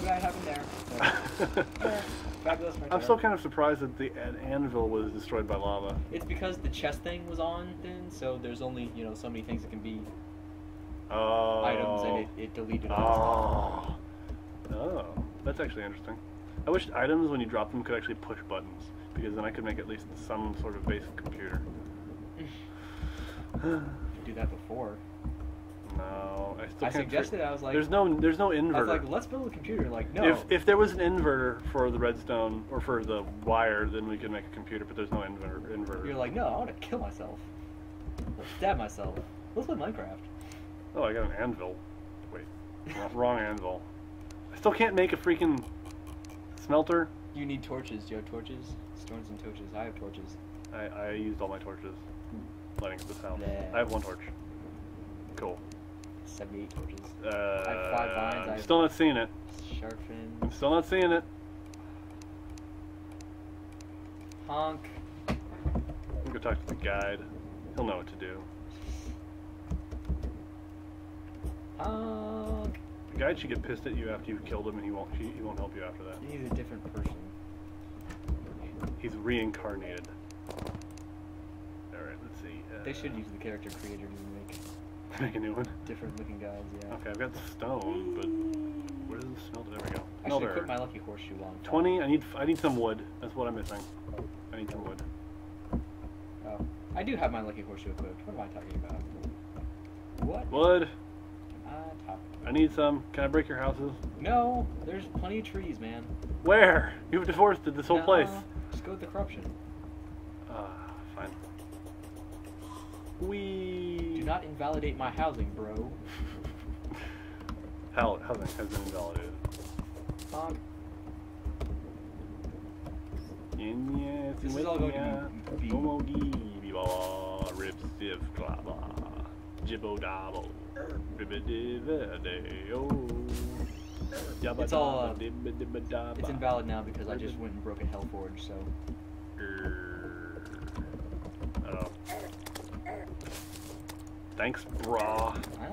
Bad happened there. So, fabulous. right I'm there. still kind of surprised that the an- anvil was destroyed by lava. It's because the chest thing was on then, so there's only you know so many things that can be Oh. items, and it, it deleted Oh. Oh. That's actually interesting. I wish items, when you drop them, could actually push buttons, because then I could make at least some sort of basic computer. Do that before. No, I still I suggested. I was like, there's no, there's no I inverter. was like, let's build a computer. Like, no. If if there was an inverter for the redstone or for the wire, then we could make a computer. But there's no inverter. Inverter. You're like, no, I want to kill myself. Let's stab myself. Let's play Minecraft. oh, I got an anvil. Wait, wrong, anvil. I still can't make a freaking smelter. You need torches. Do you have torches? Stones and torches. I have torches. I, I used all my torches hmm. lighting up this house. Yeah. I have one torch. Cool. 78 torches. Uh, have five vines, I I'm still not seeing it. Sharpen. I'm still not seeing it. Honk. I'm gonna go talk to the guide. He'll know what to do. Honk. The guide should get pissed at you after you've killed him, and he won't. He, he won't help you after that. He's a different person. He's reincarnated. All right, let's see. Uh, They should use the character creator to make a new one. different looking guys, yeah. Okay, I've got the stone, but where's the smelter? There we go. I should equip my lucky horseshoe I'm. Twenty. I need. I need some wood. That's what I'm missing. I need some wood. Oh. I do have my lucky horseshoe equipped. What am I talking about? What? Wood. I need some. Can I break your houses? No, there's plenty of trees, man. Where? You've deforested this whole No, place. Just go with the corruption. Ah, fine. We. Do not invalidate my housing, bro. Hell, housing has been invalidated. Honk. In yes, This is with all going ya. to be- be- Como gi, biba, rib, stiff, clabba, jibbo dabbo, ribbidi-viddy-o. It's all, uh, dabba, dibba dibba dabba. It's invalid now because I just went and broke a Hellforge, so. Grrr. Thanks, brah. Ah,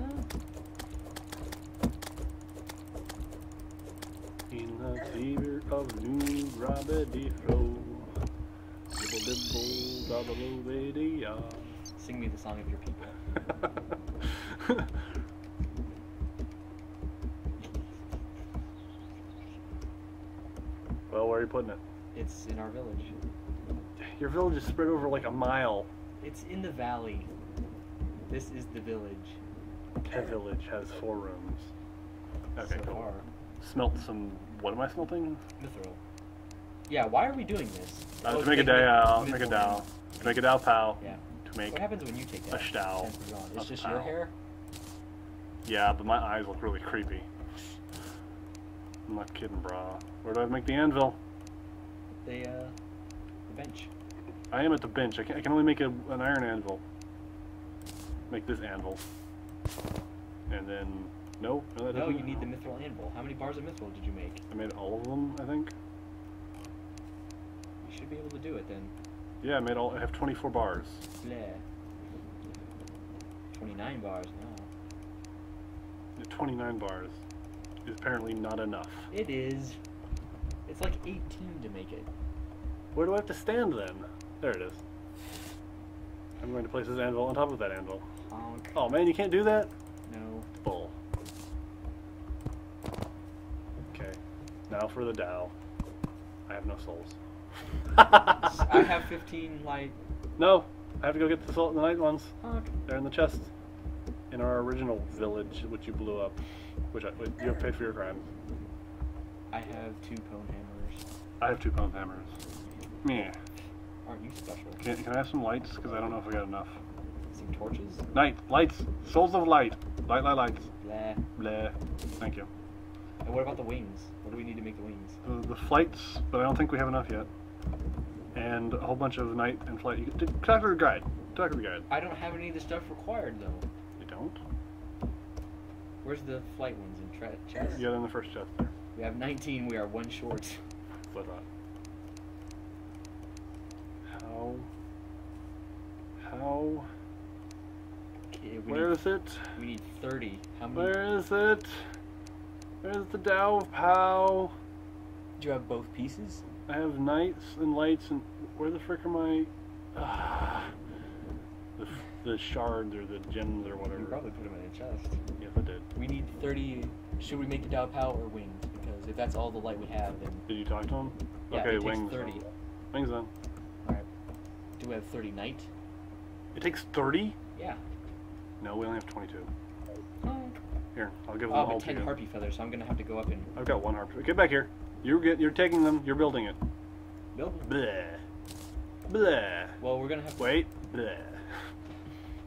In the fever of new Robert Fro. Dibble dibble, double lady, ah. sing me the song of your people. well, where are you putting it? It's in our village. Your village is spread over like a mile. It's in the valley. This is the village. The village has four rooms. Okay, so cool. far. Smelt some. What am I smelting? Mythril. Yeah, why are we doing this? Uh, Oh, to make a the. Make a dowel. To make a Dao of Pow. Yeah. To make. What happens when you take that? stowel. and put it on? A It's just your hair? Yeah, but my eyes look really creepy. I'm not kidding, brah. Where do I make the anvil? The, uh, the bench. I am at the bench. I can, I can only make a, an iron anvil. Make this anvil. And then, no, no, that No, doesn't. you need the mythril anvil. How many bars of mythril did you make? I made all of them, I think. You should be able to do it then. Yeah, I made all. I have 24 bars. Blah. 29 bars now. 29 bars is apparently not enough. It is. It's like 18 to make it. Where do I have to stand then? There it is. I'm going to place this anvil on top of that anvil. Honk. Oh man, you can't do that? No. Bull. Okay. Now for the Dao. I have no souls. I have 15 light. No, I have to go get the salt and the night ones. Honk. They're in the chest. In our original village, which you blew up. Which I, you have paid for your crimes. I have two cone hammers. I have two Pwnhammers. Meh. Aren't you special? Can, can I have some lights? Because I don't know if I got enough. Some torches. Night, lights, souls of light. Light, light, lights. Blah. Bleh. Thank you. And what about the wings? What do we need to make the wings? The, the flights, but I don't think we have enough yet. And a whole bunch of night and flight. You can, talk to the guide. Talk to the guide. I don't have any of the stuff required though. You don't? Where's the flight ones in tra- chest? Yeah, they're in the first chest there. We have 19. We are one short. What thought. How? How? Okay, Where need, is it? we need 30. How many? Where is it? There's the of Pow. Do you have both pieces? I have knights and lights and where the frick are my ah, the the shards or the gems or whatever? You probably put them in a chest. Yes, I did. We need 30. Should we make the Dao Pow or wings? Because if that's all the light we have, then. Did you talk to him? Yeah, okay, wings. 30. Wings then. We have 30 night? It takes thirty. Yeah. No, we only have twenty-two. Oh, Here, I'll give oh, them oh all but to 10 you. harpy feathers, so I'm gonna have to go up and I've got one harpy. Get back here. You're get, you're taking them. You're building it. build. Bleh. Bleh. Well, we're gonna have to. Wait. Bleh.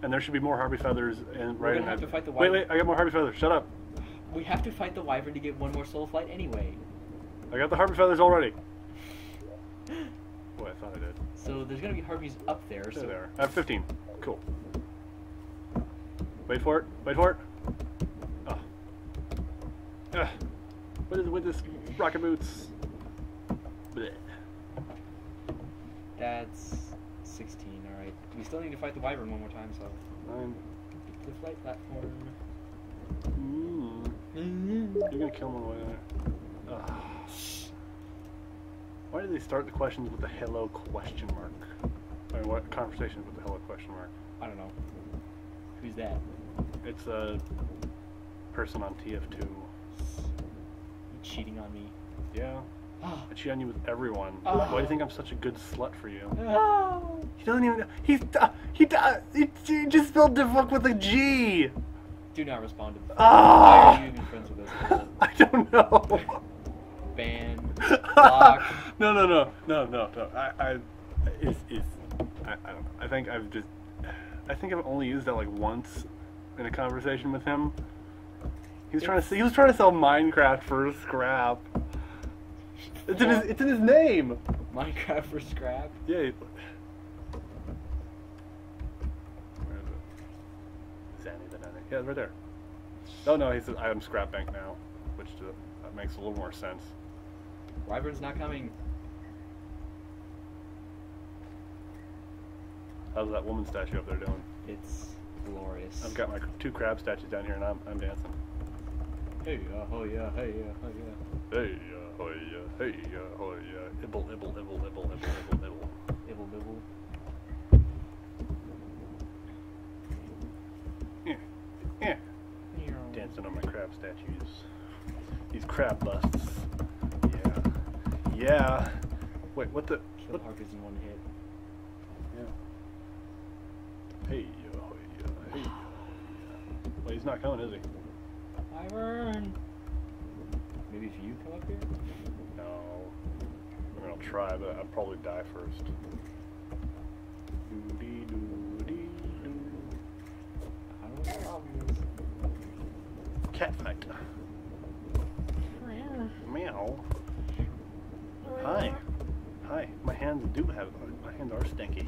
And there should be more harpy feathers and We're right in have to fight the wyvern. Wait, wait. I got more harpy feathers. Shut up. We have to fight the wyvern to get one more soul flight anyway. I got the harpy feathers already. I thought I did. So there's gonna be harpies up there. There So they are. I have 15. Cool. Wait for it. Wait for it. Oh. Ugh. What is it with this rocket boots? Bleh. that's 16. All right. We still need to fight the wyvern one more time. So Nine. the flight platform. Mm. You're gonna kill him on the way there. Ugh. Why do they start the questions with the hello question mark? I mean, what conversations with the hello question mark? I don't know. Who's that? It's a person on TF2. You cheating on me? Yeah. Oh. I cheat on you with everyone. Oh. Why do you think I'm such a good slut for you? Oh. He doesn't even. He's uh, he, uh, he he just spelled the fuck with a G. Do not respond to. Why Ah! are you even friends with this person? I don't know. Ban. Block. No, no, no, no, no, no. I, I, it's, it's, I, I don't know. I think I've just, I think I've only used that like once in a conversation with him. He was trying to, he was trying to sell Minecraft for scrap. It's in his, it's in his name. Minecraft for scrap. Yeah. he- Where is it? The Nanny. Yeah, it's right there. Oh no, he says I'm scrap bank now, which uh, makes a little more sense. Wyvern's not coming. How's that woman statue up there doing? It's glorious. I've got my two crab statues down here, and I'm, I'm dancing. Hey, uh, oh yeah, hey, uh, oh yeah. Hey, uh, hoy, uh, hey, uh, hoy, uh, ibble, ibble, ibble, ibble, ibble, ibble, ibble. Ibble bibble. Yeah, yeah. Dancing on my crab statues. These crab busts. Yeah, yeah. Wait, what the? Kill What? harpies in one hit. Yeah. Hey, uh, hoy, uh, hey. uh, yeah. Well, he's not coming, is he? Wyvern! Maybe if you come up here? No. I mean, I'll try, but I'll probably die first. Doody doody doo. I don't know what the. Cat fight. Oh, Meow. Oh, Hi. Hi. My hands do have. My hands are stinky.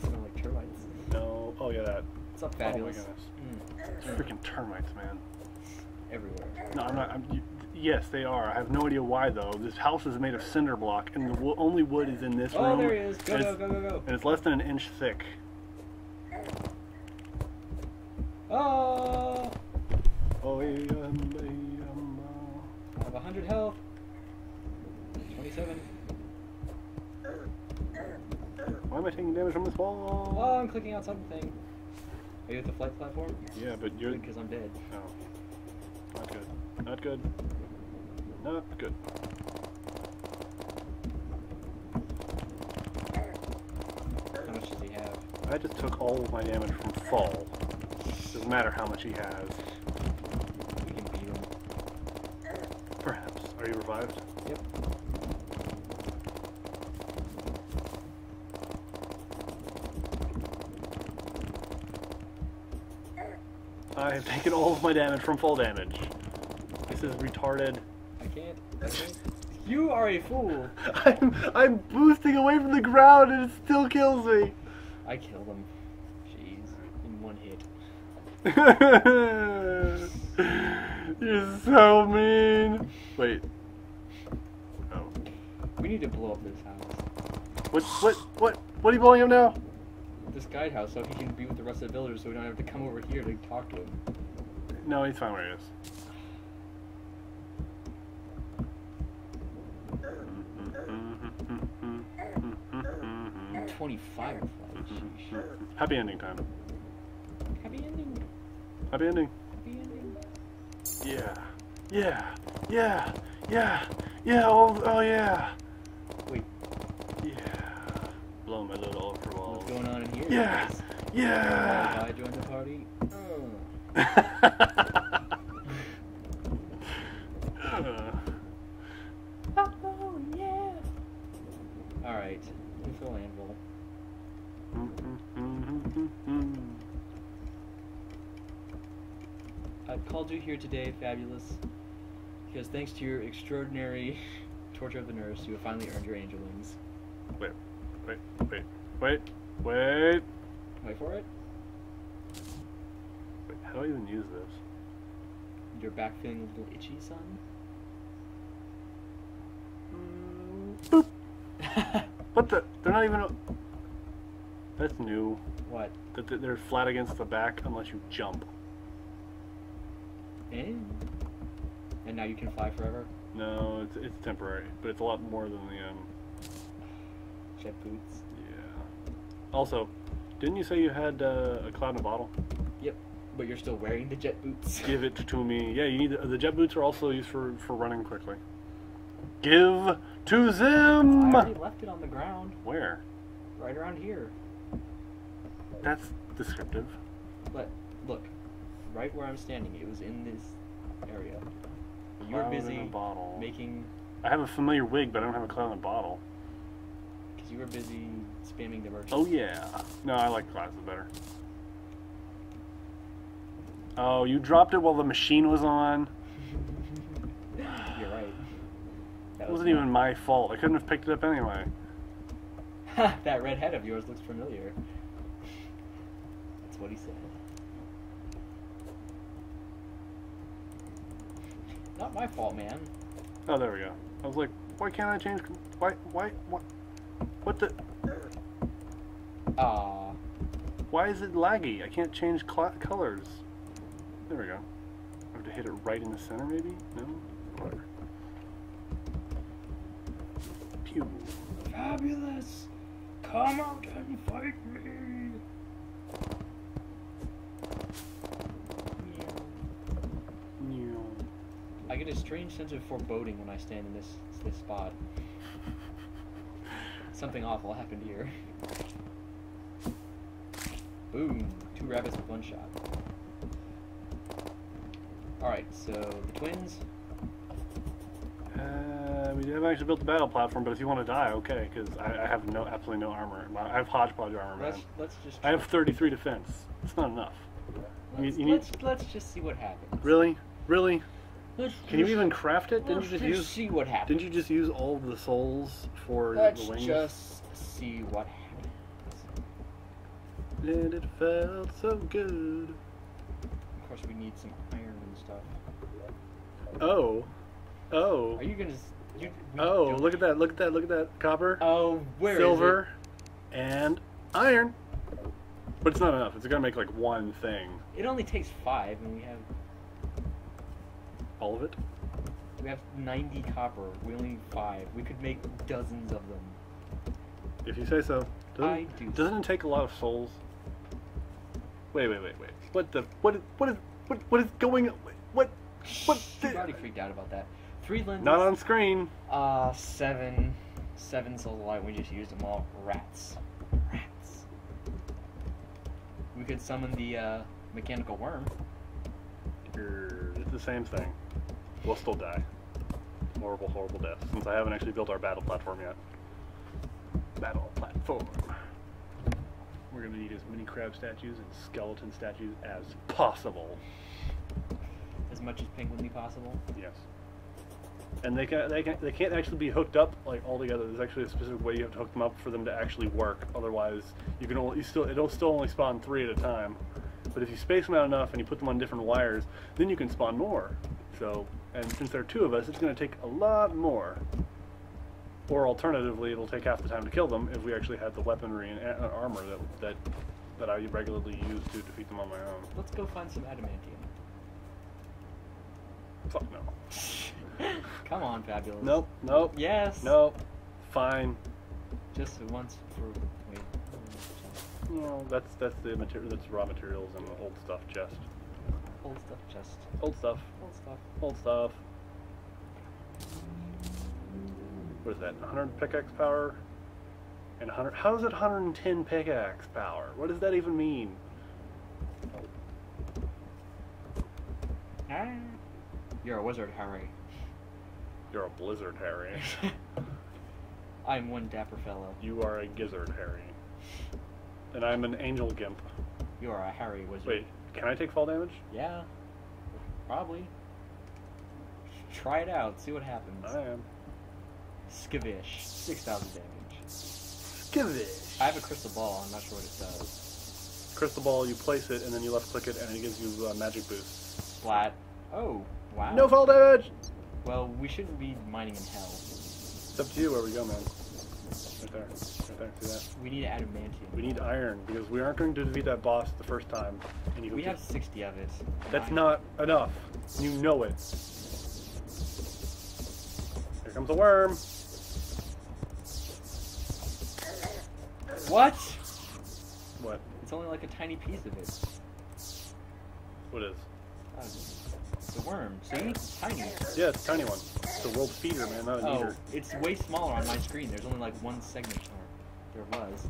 Smell like termites. No. Oh yeah, that. What's up, Oh my fabulous? goodness. Freaking termites, man. Everywhere. No, I'm not. I'm, yes, they are. I have no idea why though. This house is made of cinder block, and the wo- only wood is in this Oh, room. there he is. Go, and go, it's- go, go, go. And it's less than an inch thick. Oh! I have 100 health. 27. uh, why am I taking damage from this wall? Oh, I'm clicking on the thing. Are you at the flight platform? Yeah, but you're. Because I'm dead. No. Not good. Not good. Not good. How much does he have? I just took all of my damage from fall. Doesn't matter how much he has. We can beat him. Perhaps. Are you revived? Yep. I have taken all of my damage from fall damage. This is retarded. I can't. You are a fool. I'm I'm boosting away from the ground and it still kills me. I killed him. Jeez. In one hit. You're so mean. Wait. Oh. We need to blow up this house. What what what what are you blowing up now? This guide house so he can be with the rest of the villagers so we don't have to come over here to talk to him. No, he's fine where he is. Twenty fireflies. Happy ending time. Happy ending. Happy ending. Happy ending. Yeah. Yeah. Yeah. Yeah. Yeah. Oh, oh yeah. Wait. Yeah. Blow my little offer wall. What's going on in here? Yeah. Yeah. I joined the party. Oh. Uh, Oh, yeah. Alright, infill anvil. I called you here today, Fabulous, because thanks to your extraordinary torture of the nurse, you have finally earned your angel wings. wait, wait, wait, wait, wait. Wait for it. How do I even use this? You're back feeling a little itchy, son? Boop. What the? They're not even. That's new. what? That that they're flat against the back unless you jump. And? And now you can fly forever? No, it's it's temporary, but it's a lot more than the um. Jet boots? Yeah. Also, didn't you say you had uh, a cloud in a bottle? But you're still wearing the jet boots? Give it to me. Yeah, you need the, the jet boots are also used for for running quickly. Give to I them. already left it on the ground, Where? right around here. That's descriptive. But look, right where I'm standing, it was in this area. You were busy making, I have a familiar wig, but I don't have a clown in a bottle. because you were busy spamming the merchants. Oh yeah. No, I like clouds better. Oh, you dropped it while the machine was on. You're right. That It was wasn't even my fault. I couldn't have picked it up anyway. that red head of yours looks familiar. That's what he said. Not my fault, man. Oh, there we go. I was like, why can't I change? Why? Why? What? What the? Ah, Why is it laggy? I can't change colors. There we go. I have to hit it right in the center, maybe? No? Whatever. Pew. fabulous! Come out and fight me! Meow. I get a strange sense of foreboding when I stand in this this spot. Something awful happened here. Boom! Two rabbits with one shot. Alright, so the twins. Uh, we haven't actually built the battle platform, but if you want to die, okay, because I, I have no, absolutely no armor. I have hodgepodge armor, man. Let's let's just. I have 33 defense. It's not enough. you- Let's, you need- let's, let's just see what happens. Really? Really? Let's Can you even craft it? Didn't let's you just use? see what happens? Didn't you just use all the souls for Let's the wings? Let's just see what happens. And it felt so good. Of course, we need some stuff. Oh, oh, Are you gonna? You, oh! don't- Look at that! Look at that! Look at that! Copper, Oh, where is silver, and iron. But it's not enough. It's gonna make like one thing. it? It only takes five, and we have All of it. we have ninety copper. We only need five. We could make dozens of them. If you say so. Doesn't, I do. Doesn't it take a lot of souls? Wait, wait, wait, wait. What the? What? is- What is? What? What is going? What? What? You've already freaked out about that. Three lenses. Not on screen. Uh, seven, seven souls of light. We just used them all. Rats, rats. We could summon the uh, mechanical worm. Grr, It's the same thing. We'll still die. Horrible, horrible death. Since I haven't actually built our battle platform yet. Battle platform. We're gonna need as many crab statues and skeleton statues as possible. As much as penguinly possible. Yes. And they can they can they can't actually be hooked up like all together. There's actually a specific way you have to hook them up for them to actually work. Otherwise, you can only you still it'll still only spawn three at a time. But if you space them out enough and you put them on different wires, then you can spawn more. So and since there are two of us, it's going to take a lot more. Or alternatively, it'll take half the time to kill them if we actually had the weaponry and armor that that that I regularly use to defeat them on my own. Let's go find some adamantium. Fuck no. Come on, fabulous. Nope. Nope. Yes. Nope. Fine. Just once for wait. No, that's that's the material. That's raw materials and the old stuff chest. Old stuff, chest. Old stuff. old stuff. Old stuff. What is that? 100 pickaxe power? And 100. How is it 110 pickaxe power? What does that even mean? Ah. You're a wizard, Harry. You're a blizzard, Harry. I'm one dapper fellow. you are a gizzard, Harry. And I'm an angel gimp. You are a Harry wizard. Wait, can I take fall damage? Yeah. Probably. Try it out. See what happens. I am. Skivish. 6,000 damage. Skivish. I have a crystal ball. I'm not sure what it does. Crystal ball, you place it and then you left click it and it gives you a magic boost. Splat. Oh, wow. No fall damage! Well, we shouldn't be mining in hell. It's up to you where we go, man. Right there. Right there. See that? We need adamantium. We need iron because we aren't going to defeat that boss the first time. And you We have 60 of it. That's Nine. not enough. You know it. Here comes a worm. What? What? It's only like a tiny piece of it. What is? Uh, the worm. See? Tiny. Yeah, it's a tiny one. It's a world feeder, man, not a Oh, eater. it's way smaller on my screen. There's only like one segment there. There was.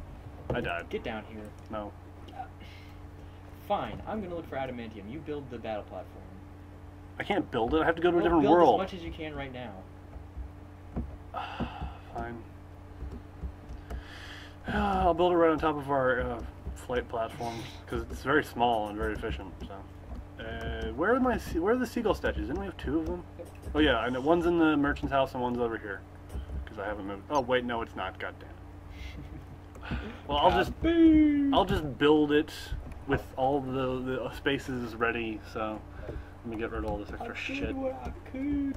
I died. Get down here. No. Fine. I'm gonna look for adamantium. You build the battle platform. I can't build it. I have to go to a Well, different build world. as much as you can right now. Fine. I'll build it right on top of our uh, flight platform because it's very small and very efficient. So, uh, where are my where are the seagull statues? Didn't we have two of them? Oh yeah, I know. One's in the merchant's house and one's over here because I haven't moved. Oh wait, no, it's not. God damn. Well, I'll just I'll just build it with all the, the spaces ready. So let me get rid of all this extra shit. what I could.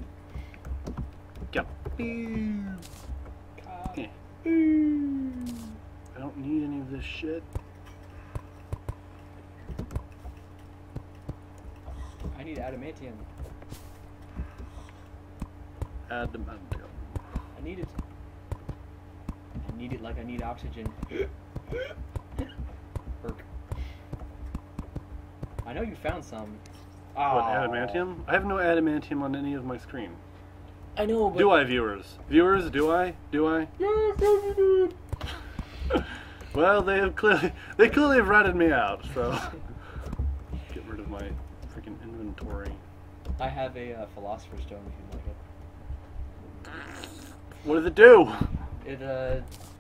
Yep. God. Eh. I don't need any of this shit. I need adamantium. Adamantium. I need it. I need it like I need oxygen. Burp. I know you found some. What, Aw. adamantium? I have no adamantium on any of my screen. I know, but Do I, viewers? Viewers, do I? Do I? Yes, yes, you did. Well, they have clearly they clearly have ratted me out. So get rid of my freaking inventory. I have a uh, philosopher's stone if you like it. What does it do? It uh